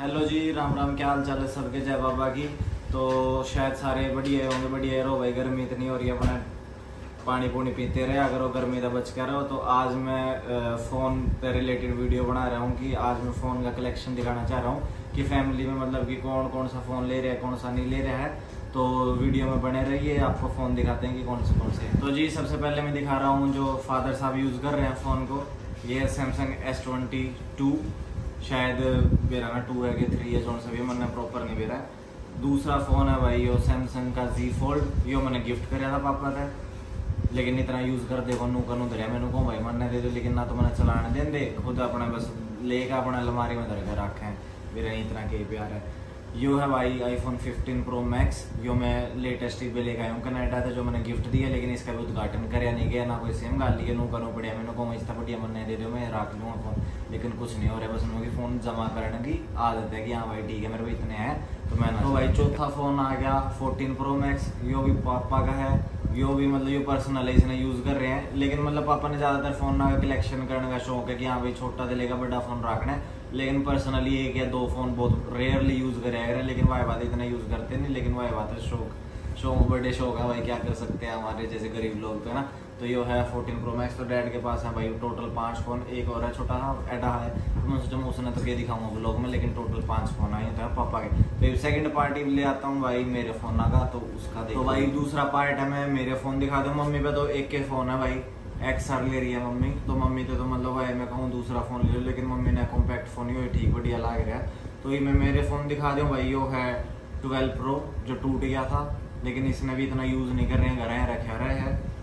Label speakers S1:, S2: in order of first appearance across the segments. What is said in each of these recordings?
S1: Hello जी, राम राम, क्या हाल चाल है सबके? जय बाबा की। तो शायद सारे बढ़िया होंगे, बढ़िया रहो भाई, गर्मी इतनी हो रही है, अपने पानी पुनी पीते रहे, अगर वो गर्मी का बच कर रहो। तो आज मैं फ़ोन पे रिलेटेड वीडियो बना रहा हूँ कि आज मैं फ़ोन का कलेक्शन दिखाना चाह रहा हूँ कि फैमिली में मतलब कि कौन कौन सा फ़ोन ले रहा है, कौन सा नहीं ले रहा है। तो वीडियो में बने रहिए, आपको फ़ोन दिखाते हैं कि कौन से कौन से तो जी, सबसे पहले मैं दिखा रहा हूँ जो फादर साहब यूज़ कर रहे हैं फ़ोन को। ये है सैमसंग एस ट्वेंटी टू शायद मेरा ना टू है कि थ्री है जो सा भी मैंने प्रॉपर नहीं मेरा दूसरा फ़ोन है भाई यो सैमसंग का जी फोल्ड यो मैंने गिफ्ट कराया था पापा का लेकिन इतना यूज़ कर देखो नू कनू धरिया मैंने कहो भाई मन्ने दे दो लेकिन ना तो मैंने चलाने दें दे खुद अपने बस लेकर अपने अलमारी में धर कर रखे हैं मेरा इतना के प्यार है यो है भाई आईफोन 15 प्रो मैक्स यो मैं लेटेस्ट ही लेकर आया हूँ। कनाडा था जो मैंने गिफ्ट दिया लेकिन इसका भी उद्घाटन कराया नहीं गया ना कोई सेम गाल लिया नू करो पड़िया मैंने कहूँ इतना बढ़िया मन दे दो मैं रख लूँगा फ़ोन लेकिन कुछ नहीं हो रहा बस मुझे फ़ोन जमा करने की आदत है कि हाँ भाई ठीक है मेरे को इतने हैं तो मैं तो भाई चौथा फ़ोन आ गया फोर्टीन प्रो मैक्स यो भी पापा का है। यो भी मतलब यो पर्सनल है इसने यूज़ कर रहे हैं। लेकिन मतलब पापा ने ज़्यादातर फ़ोन का कलेक्शन करने का शौक है कि हाँ भाई छोटा दिलेगा बड़ा फ़ोन रखना है। लेकिन पर्सनली एक या दो फ़ोन बहुत रेयरली यूज़ करे हैं लेकिन वाई बात इतना यूज़ करते नहीं, लेकिन वाई बात है शौक। शौक बर्थडे शौक है भाई क्या कर सकते हैं हमारे जैसे गरीब लोग तो है ना? तो ये है 14 प्रो मैक्स तो डैड के पास है भाई टोटल पाँच फ़ोन एक और है छोटा सा एडा है। तो मैं सोचा उसने तो क्या दिखाऊँगा ब्लॉग में लेकिन टोटल पाँच फ़ोन आए तो पापा के। तो सेकंड पार्टी ले आता हूँ भाई मेरे फ़ोन का तो उसका तो भाई दूसरा पार्ट है मैं मेरे फ़ोन दिखा दूँ मम्मी पे तो एक के फ़ोन है भाई एक्स आर ले रही है मम्मी। तो मम्मी तो, तो मतलब भाई मैं कहूँ दूसरा फ़ोन ले लो लेकिन मम्मी ने कॉम्पैक्ट फ़ोन ही ठीक बढ़िया लग रहा है। तो ये मैं मेरे फ़ोन दिखा दूँ भाई यो है ट्वेल्व प्रो जो टूट गया था। लेकिन इसने भी इतना यूज़ नहीं कर रहे हैं घर है रखे रहे हैं।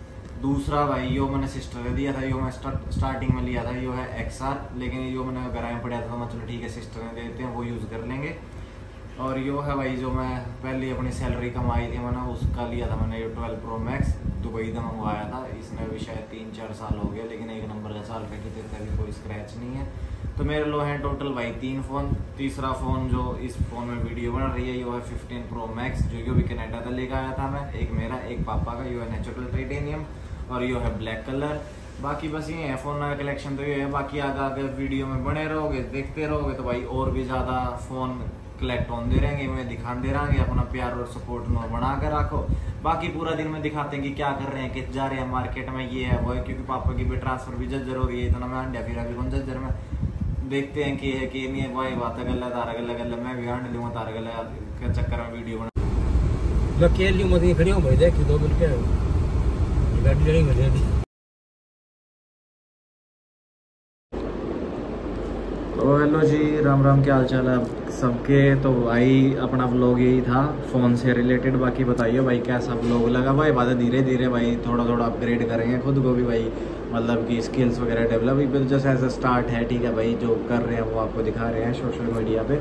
S1: दूसरा भाई, यो मैंने सिस्टर ने दिया था, यो मैं स्टार्टिंग में लिया था, यो है एक्स आर लेकिन यो मैंने घर में पड़ा था मतलब ठीक है सिस्टर ने देते हैं, वो यूज़ कर लेंगे। और यो है भाई, जो मैं पहले अपनी सैलरी कमाई थी, मैंने उसका लिया था, मैंने ये ट्वेल्व प्रो मैक्स दुबई का मंगवाया था। इसमें भी शायद तीन चार साल हो गया लेकिन एक नंबर का साल का कितने अभी कोई स्क्रैच नहीं है। तो मेरे लो हैं टोटल भाई तीन फ़ोन तीसरा फ़ोन जो इस फ़ोन में वीडियो बन रही है, यो है फिफ्टीन प्रो मैक्स जो कि अभी कनाडा का लेकर आया था मैं। एक मेरा, एक पापा का, यो है नेचुरल टाइटेनियम और यो है ब्लैक कलर बाकी बस ये है, फ़ोन का कलेक्शन तो ये है, बाकी आगे आगे वीडियो में बने रहोगे, देखते रहोगे तो भाई और भी ज़्यादा फ़ोन कलेक्ट होते रहेंगे, मैं दिखा दे रहेंगे, अपना प्यार और सपोर्ट में बना कर रखो। बाकी पूरा दिन में दिखाते हैं कि क्या कर रहे हैं किस जा रहे हैं मार्केट में ये है, वो है, क्योंकि पापा की भी ट्रांसफ़र भी जज्जर हो रही है, इतना मैं अंडा फिर अभी कौन जज्जर में। देखते हैं कि है कि नहीं वही बात है तारा, गल्ला गल्ला, मैं भी अंड लूँगा तारा, गल्ला, के चक्कर में वीडियो बना।
S2: लकेली खड़ी हो भाई देख दो मिनट गाड़ी चढ़ी मिली
S1: तो हेलो जी, राम राम, क्या हाल चाल है आप सबके? तो भाई, अपना ब्लॉग यही था फ़ोन से रिलेटेड बाकी बताइए भाई, कैसा ब्लॉग लगा? भाई, बात धीरे धीरे भाई थोड़ा थोड़ा अपग्रेड करेंगे खुद को भी भाई मतलब कि स्किल्स वगैरह डेवलप जैसे ऐसा स्टार्ट है, ठीक है भाई, जो कर रहे हैं वो आपको दिखा रहे हैं सोशल मीडिया पे।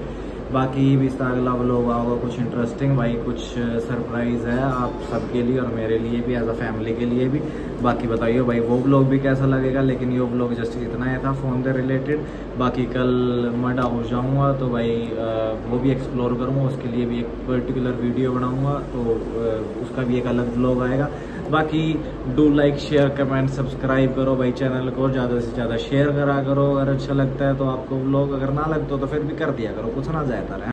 S1: बाकी भी इसका अगला व्लॉग होगा कुछ इंटरेस्टिंग भाई, कुछ सरप्राइज़ है आप सबके लिए और मेरे लिए भी एज अ फैमिली के लिए भी। बाकी बताइए भाई, वो ब्लॉग भी कैसा लगेगा, लेकिन ये ब्लॉग जस्ट इतना ही था फ़ोन से रिलेटेड बाकी कल मडा हो जाऊँगा तो भाई वो भी एक्सप्लोर करूँगा, उसके लिए भी एक पर्टिकुलर वीडियो बनाऊँगा तो उसका भी एक अलग ब्लॉग आएगा। बाकी do like share comment subscribe करो भाई चैनल को, ज़्यादा से ज़्यादा शेयर करा करो, अगर अच्छा लगता है तो आपको ब्लॉग अगर ना लगता तो फिर भी कर दिया करो, कुछ ना जाता रहे